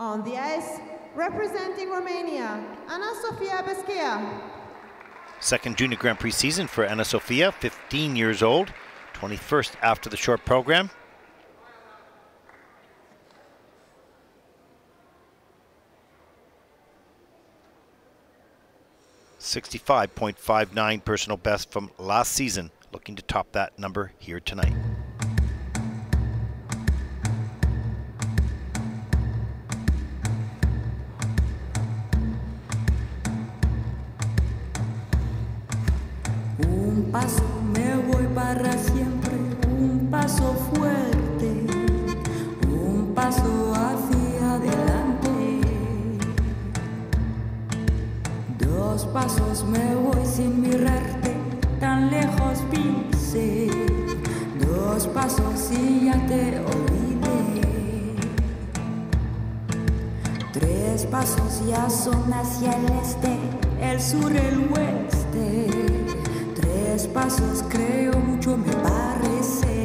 On the ice, representing Romania, Ana Sofia Beschea. Second Junior Grand Prix season for Ana Sofia, 15 years old, 21st after the short program. Sixty-five point five nine personal best from last season. Looking to top that number here tonight. Paso me voy para siempre, un paso fuerte, un paso hacia adelante. Dos pasos me voy sin mirarte, tan lejos pise. Dos pasos y ya te olvidé. Tres pasos ya son hacia el este, el sur, el oeste pasos creo mucho me parece.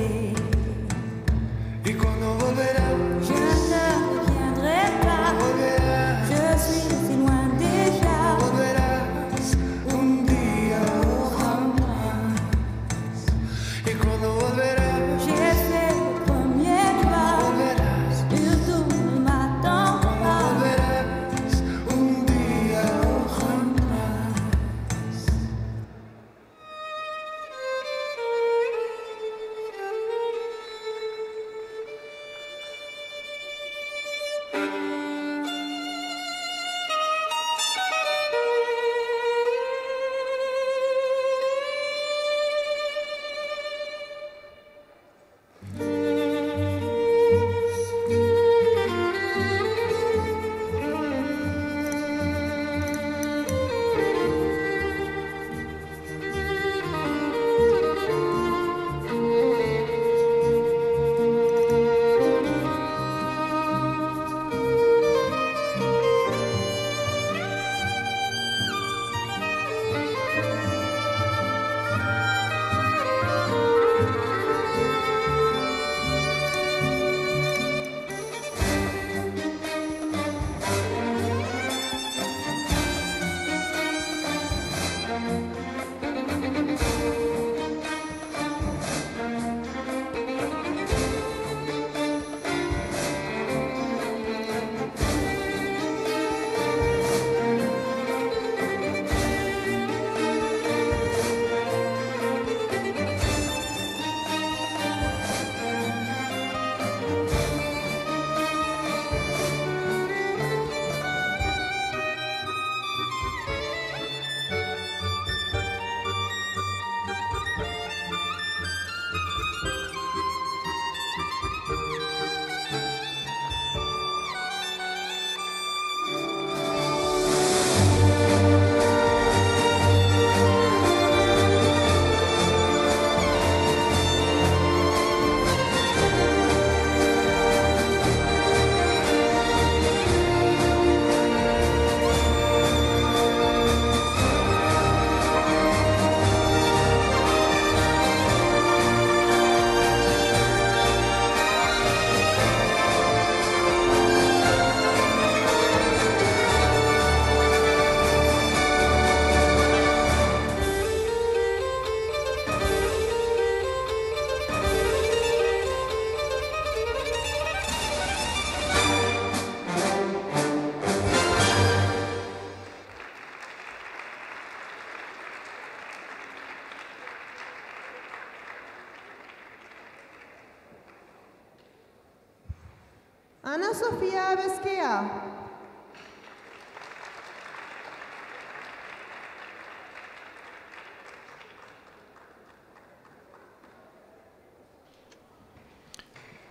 Ana Sofia Beschea.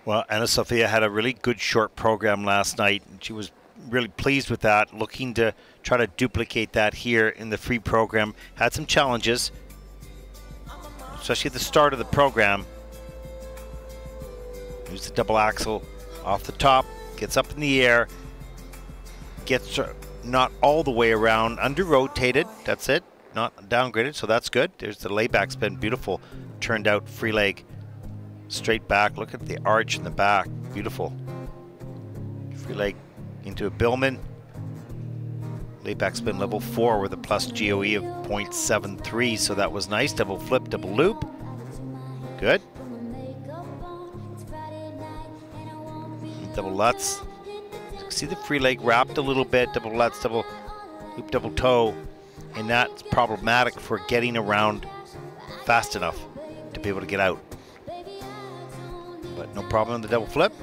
Well, Ana Sofia had a really good short program last night. and She was really pleased with that, looking to try to duplicate that here in the free program. Had some challenges, especially at the start of the program. Used the double axel off the top, gets up in the air, gets not all the way around, under rotated. That's it, not downgraded, so that's good. There's the layback spin, beautiful. Turned out free leg, straight back. Look at the arch in the back, beautiful. Free leg in into a Biellmann. Layback spin level 4 with a plus GOE of 0.73, so that was nice. Double flip, double loop. Good. Double Lutz. See the free leg wrapped a little bit, double Lutz, double loop, double toe, and that's problematic for getting around fast enough to be able to get out. But no problem on the double flip.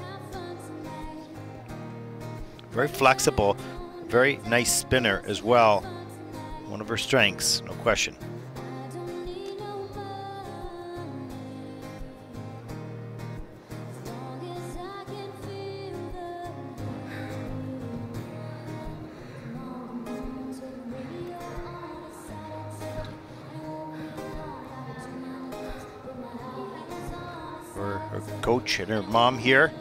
Very flexible, very nice spinner as well. One of her strengths, no question. Her, coach and her mom here,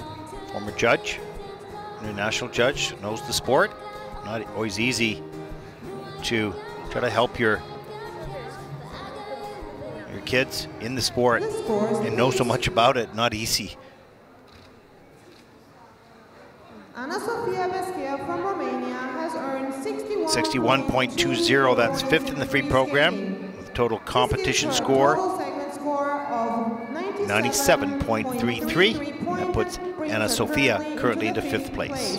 former judge, international judge, knows the sport. Not always easy to try to help your your kids in the sport and know so much about it. Not easy. Sofia from Romania has earned 61.20, that's fifth in the free program with total competition score Total segment score of 97.33. That puts Ana Sofia currently into fifth place.